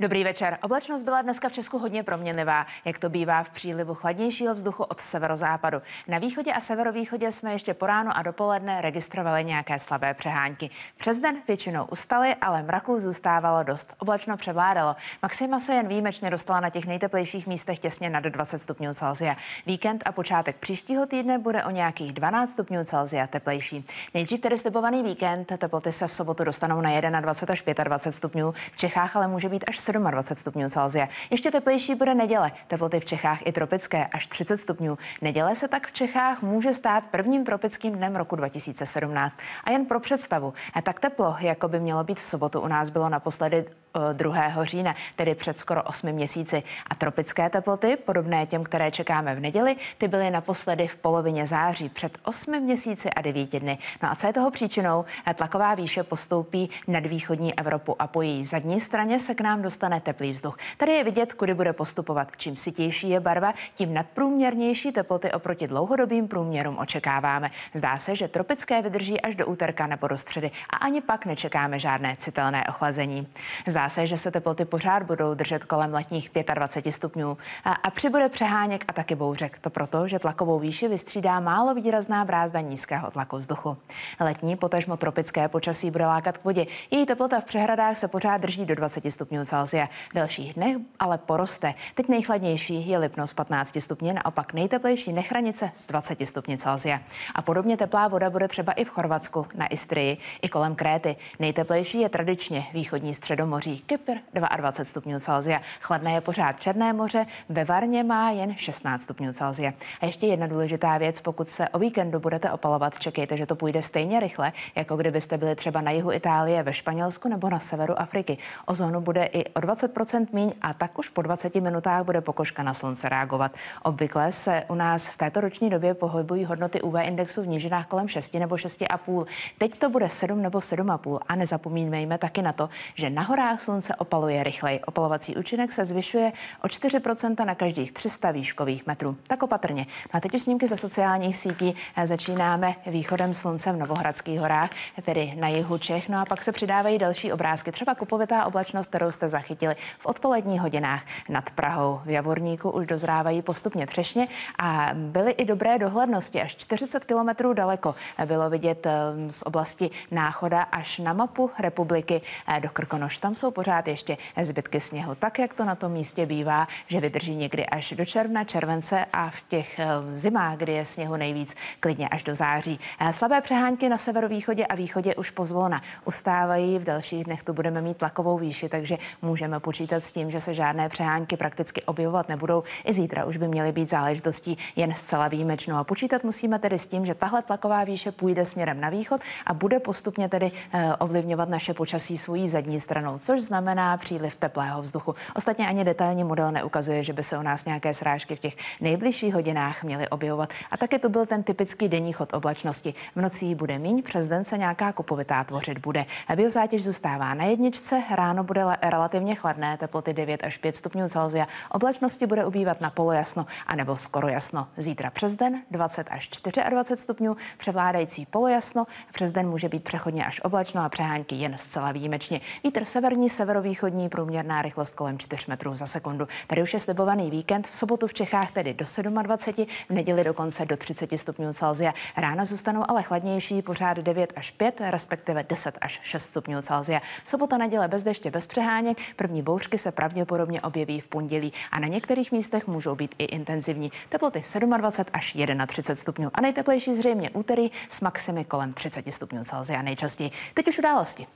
Dobrý večer. Oblačnost byla dneska v Česku hodně proměnlivá, jak to bývá v přílivu chladnějšího vzduchu od severozápadu. Na východě a severovýchodě jsme ještě po ráno a dopoledne registrovali nějaké slabé přehánky. Přes den většinou ustali, ale mraků zůstávalo dost. Oblačno převládalo. Maxima se jen výjimečně dostala na těch nejteplejších místech těsně nad 20 stupňů Celsia. Víkend a počátek příštího týdne bude o nějakých 12 stupňů Celsia teplejší. Nejdřív tedy slibovaný víkend, teploty se v sobotu dostanou na 21 až 25 stupňů. V Čechách ale může být až 27 stupňů Celsia. Ještě teplejší bude neděle. Teploty v Čechách i tropické až 30 stupňů. Neděle se tak v Čechách může stát prvním tropickým dnem roku 2017. A jen pro představu, tak teplo, jako by mělo být v sobotu, u nás bylo naposledy 2. října, tedy před skoro 8 měsíci. A tropické teploty, podobné těm, které čekáme v neděli, ty byly naposledy v polovině září před 8 měsíci a 9 dny. No a co je toho příčinou? Tlaková výše postoupí nad východní Evropu a po její zadní straně se k nám dostane teplý vzduch. Tady je vidět, kudy bude postupovat. Čím sitější je barva, tím nadprůměrnější teploty oproti dlouhodobým průměrům očekáváme. Zdá se, že tropické vydrží až do úterka nebo do středy a ani pak nečekáme žádné citelné ochlazení. Zdá se, že se teploty pořád budou držet kolem letních 25 stupňů a, a přibude přeháněk a taky bouřek. To proto, že tlakovou výši vystřídá málo výrazná brázda nízkého tlaku vzduchu. Letní, potažmo tropické počasí bude lákat k vodě. Její teplota v přehradách se pořád drží do 20 stupňů Celsia. V dalších dnech ale poroste. Teď nejchladnější je Lipno z 15 stupně, naopak nejteplejší Nechranice z 20 stupňů Celsia. A podobně teplá voda bude třeba i v Chorvatsku, na Istrii, i kolem Kréty. Nejteplejší je tradičně východní středomoří. Kypr 22 stupňů Celsia. Chladné je pořád Černé moře, ve Varně má jen 16 stupňů Celsia. A ještě jedna důležitá věc, pokud se o víkendu budete opalovat, čekejte, že to půjde stejně rychle, jako kdybyste byli třeba na jihu Itálie, ve Španělsku nebo na severu Afriky. Ozonu bude i o 20% míň a tak už po 20 minutách bude pokožka na slunce reagovat. Obvykle se u nás v této roční době pohybují hodnoty UV indexu v nížinách kolem 6 nebo 6,5. Teď to bude 7 nebo 7,5 a nezapomínejme taky na to, že na horách slunce opaluje rychleji. Opalovací účinek se zvyšuje o 4% na každých 300 výškových metrů. Tak opatrně. A teď už snímky ze sociálních sítí začínáme východem slunce v Novohradských horách, tedy na jihu Čech. No a pak se přidávají další obrázky, třeba kupovitá oblačnost, kterou jste zachytili v odpoledních hodinách nad Prahou. V Javorníku už dozrávají postupně třešně a byly i dobré dohlednosti. Až 40 kilometrů daleko bylo vidět ehm, z oblasti Náchoda až na mapu republiky eh, do Krkonoš. Tam jsou pořád ještě zbytky sněhu, tak jak to na tom místě bývá, že vydrží někdy až do června, července a v těch eh, zimách, kdy je sněhu nejvíc, klidně až do září. Eh, slabé přehánky na severovýchodě a východě už pozvolna ustávají. V dalších dnech tu budeme mít tlakovou výši, takže můžeme počítat s tím, že se žádné přehánky prakticky objevovat nebudou. I zítra už by měly být záležitostí jen zcela výjimečnou. A počítat musíme tedy s tím, že tahle tlaková výše půjde směrem na východ a bude postupně tedy eh, ovlivňovat naše počasí svojí zadní stranou, což znamená příliv teplého vzduchu. Ostatně ani detailní model neukazuje, že by se u nás nějaké srážky v těch nejbližších hodinách měly objevovat. A také to byl ten typický denní chod oblačnosti. V noci bude míň, přes den se nějaká kupovitá tvořit bude. Biozátěž zůstává na jedničce, ráno bude relativně chladné, teploty 9 až 5 stupňů Celsia. Oblačnosti bude ubývat na polojasno a nebo skoro jasno. Zítra přes den 20 až 24 stupňů, převládající polojasno. Přes den může být přechodně až oblačno a přehánky jen zcela výjimečně. Vítr severní, severovýchodní, průměrná rychlost kolem 4 metrů za sekundu. Tady už je slibovaný víkend, v sobotu v Čechách tedy do 27, v neděli dokonce do 30 stupňů Celsia. Rána zůstanou ale chladnější, pořád 9 až 5, respektive 10 až 6 stupňů Celsia. Sobota, neděle bez deště, bez přeháněk. První bouřky se pravděpodobně objeví v pondělí a na některých místech můžou být i intenzivní. Teploty 27 až 31 stupňů a nejteplejší zřejmě úterý s maximy kolem 30 stupňů Celsia nejčastěji. Teď už události.